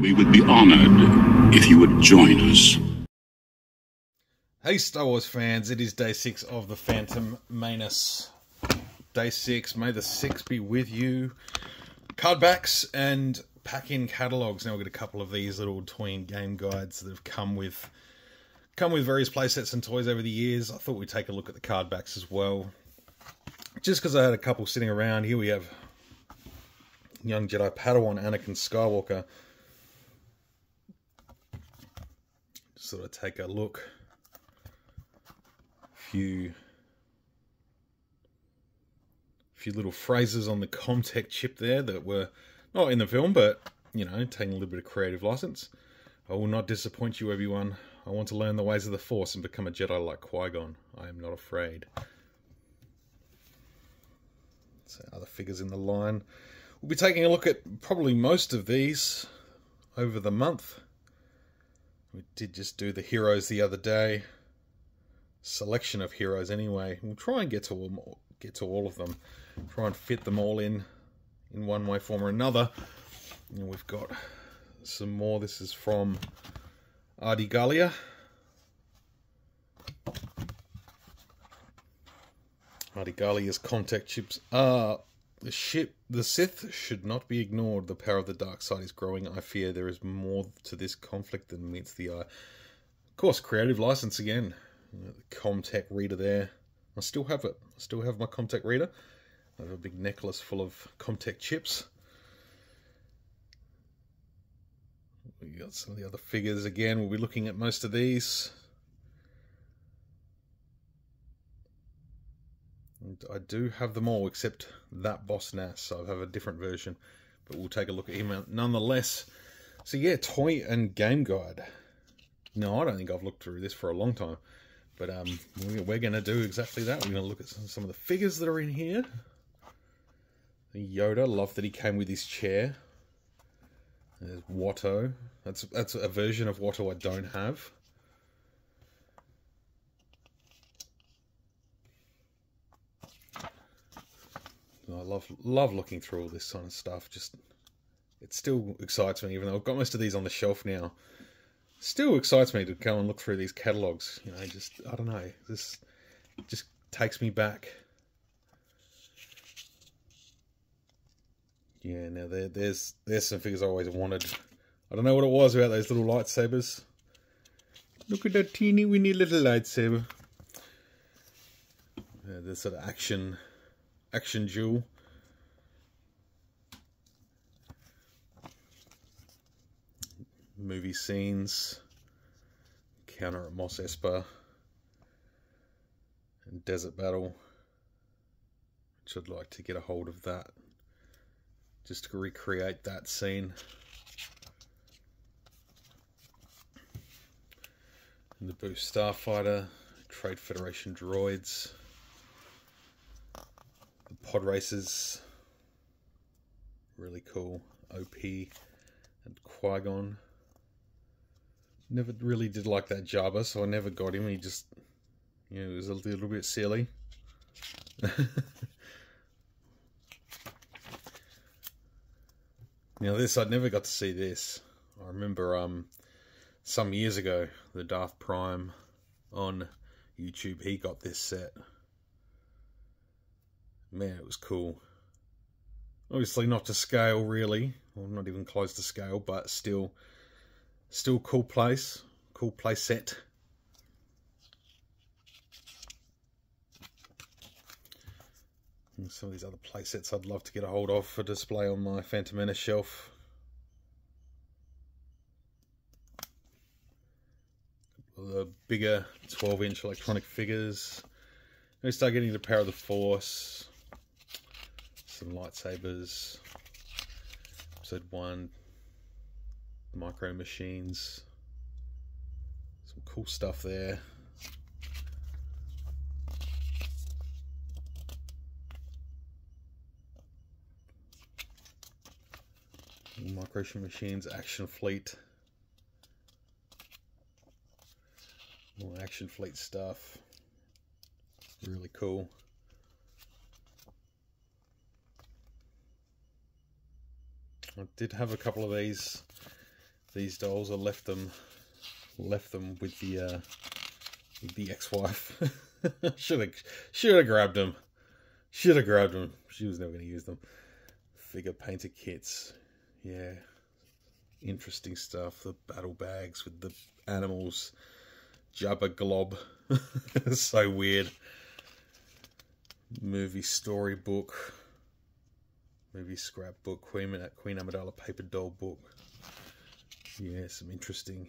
We would be honored if you would join us. Hey, Star Wars fans, it is day six of the Phantom Maynace. Day six, may the six be with you. Card backs and pack in catalogs. Now we've got a couple of these little toy and game guides that have come with come with various playsets and toys over the years. I thought we'd take a look at the card backs as well. Just because I had a couple sitting around, here we have young Jedi Padawan Anakin Skywalker. Just sort of take a look. A Few a few little phrases on the CommTech chip there that were not in the film, but you know, taking a little bit of creative license. I will not disappoint you, everyone. I want to learn the ways of the Force and become a Jedi like Qui Gon. I am not afraid. So, other figures in the line. We'll be taking a look at probably most of these over the month. We did just do the heroes the other day. Selection of heroes, anyway. We'll try and get to all, get to all of them. Try and fit them all in in one way, form, or another. And we've got some more. This is from. Adi Gallia's CommTech chips are the ship. The Sith should not be ignored. The power of the dark side is growing. I fear there is more to this conflict than meets the eye. Of course, creative license again. The CommTech reader there. I still have it. I still have my CommTech reader. I have a big necklace full of CommTech chips. We got some of the other figures again. We'll be looking at most of these. I do have them all except that Boss Nass. So I have a different version, but we'll take a look at him nonetheless. So yeah, toy and game guide. No, I don't think I've looked through this for a long time, but um, we're going to do exactly that. We're going to look at some, some of the figures that are in here. Yoda, love that he came with his chair. There's Watto. That's that's a version of Watto I don't have. I love love looking through all this kind of stuff. Just it still excites me, even though I've got most of these on the shelf now. Still excites me to go and look through these catalogs. You know, just I don't know. This just takes me back. Yeah, now there, there's there's some figures I always wanted. I don't know what it was about those little lightsabers. Look at that teeny weeny little lightsaber. Uh, yeah, this sort of action action jewel. Movie scenes. Counter at Mos Espa. And Desert Battle. Which I'd like to get a hold of that. Just to recreate that scene. And the Boost Starfighter. Trade Federation droids pod races. Really cool. OP and Qui-Gon. Never really did like that Jabba, so I never got him. He just, you know, was a little bit silly. now this, I never got to see this. I remember um, some years ago, the Darth Prime on YouTube, he got this set man, it was cool. Obviously not to scale really, or not even close to scale, but still, still cool place, cool place set. And some of these other play sets I'd love to get a hold of for display on my Phantom Menace shelf. The bigger 12 inch electronic figures. We start getting the power of the Force, some lightsabers. Episode one, micro machines. Some cool stuff there. Micro machines, action fleet. More action fleet stuff. Really cool. I did have a couple of these these dolls. I left them left them with the uh, with the ex-wife. should have should have grabbed them. Should have grabbed them. She was never going to use them. Figure painter kits. Yeah. Interesting stuff. The battle bags with the animals. Jabba Glob. so weird. Movie storybook. Movie scrapbook. Queen, Queen Amidala paper doll book. Yeah, some interesting,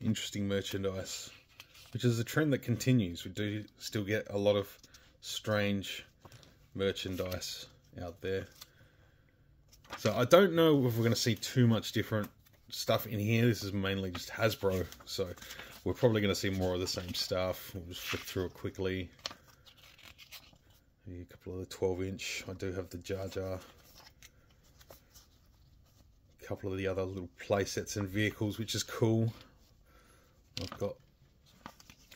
interesting merchandise, which is a trend that continues. We do still get a lot of strange merchandise out there. So I don't know if we're going to see too much different stuff in here. This is mainly just Hasbro, so we're probably going to see more of the same stuff. We'll just flip through it quickly. A couple of the 12 inch. I do have the Jar Jar a couple of the other little play sets and vehicles, which is cool. I've got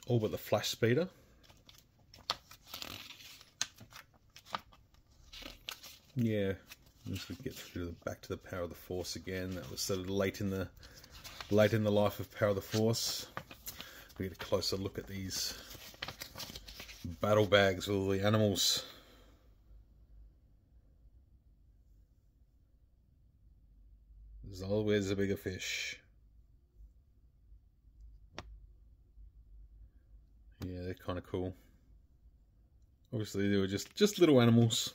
all but the flash speeder. Yeah, just get through the, back to the power of the force again. That was sort of late in the late in the life of power of the force. We get a closer look at these battle bags with all the animals. There's always a bigger fish. Yeah, they're kind of cool. Obviously, they were just just little animals.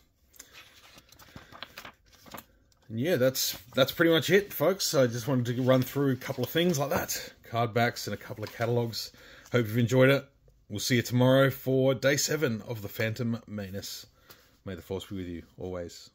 And yeah, that's that's pretty much it, folks. I just wanted to run through a couple of things like that, card backs and a couple of catalogs. Hope you've enjoyed it. We'll see you tomorrow for day seven of the Phantom Maynace. May the force be with you always.